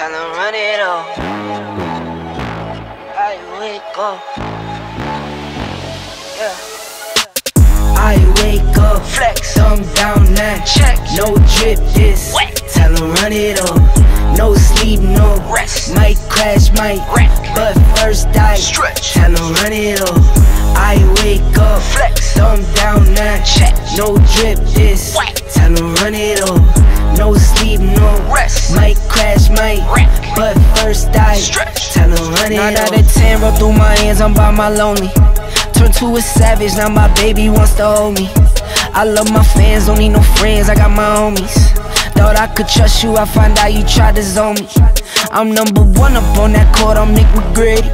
Tell him run it up. I wake up. Yeah. I wake up, Flex. thumb down now. Check. No drip this. Wet. Tell 'em run it up. No sleep, no Rest. Might crash, might Wreck. But first I Stretch. Tell 'em run it up. I wake up, Flex. thumb down now. Check. No drip this. Wet. Tell 'em run it up. No sleep, no Rest. Might crash, might But first I Stretch. Tell 'em run it Nine out of ten roll through my hands, I'm by my lonely. Turned to a savage, now my baby wants to hold me. I love my fans, don't need no friends, I got my homies. Thought I could trust you, I find out you tried to zone me. I'm number one up on that court, I'm Nick McGrady.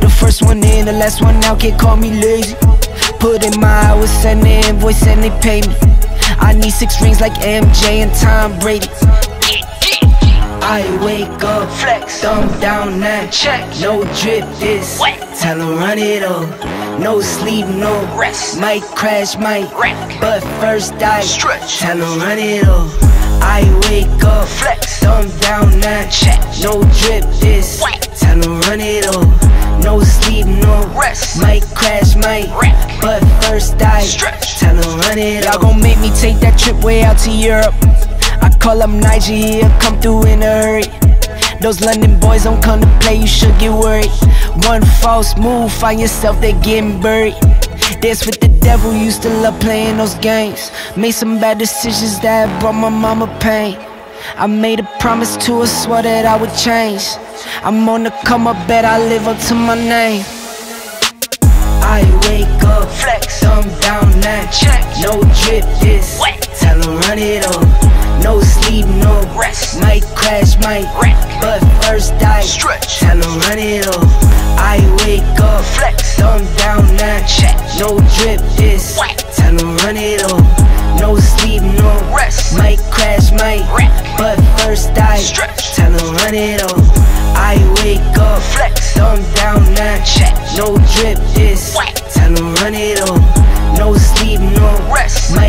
The first one in, the last one out, can't call me lazy. Put in my hours, send the invoice, and they pay me. I need six rings like MJ and Tom Brady. I wake up, Flex. thumb down that Check. No drip this. Wet. Tell 'em run it up. No sleep, no Rest. Might crash, might Wreck. But first I Stretch. Tell 'em run it up. I wake up, Flex. thumb down that Check. No drip this. Wet. Tell 'em run it up. No sleep, no Rest. Might crash, might Wreck. But first I Stretch. Tell 'em run it Y'all up. gon' make me take that trip way out to Europe. Call up Niger, he'll come through in a hurry. Those London boys don't come to play, you should get worried. One false move, find yourself they getting buried. Dance with the devil, used to love playing those games. Made some bad decisions that brought my mama pain. I made a promise to her, swore that I would change. I'm on the come up, bet I live up to my name. I wake up, Flex. thumb down now. Check. No drip this. Tell 'em run it up. No sleep, no Rest. Might crash, might Wreck. But first I Stretch. Tell 'em run it up. I wake up, Flex. thumb down now. Check. No drip this. Wet. Tell 'em run it up. No sleep, no Rest. Might crash, might Wreck. But first I Stretch. Tell 'em run it up. I wake up, Flex. thumb down now. Check. No drip this. Wet. Tell 'em run it off. No sleep, no up.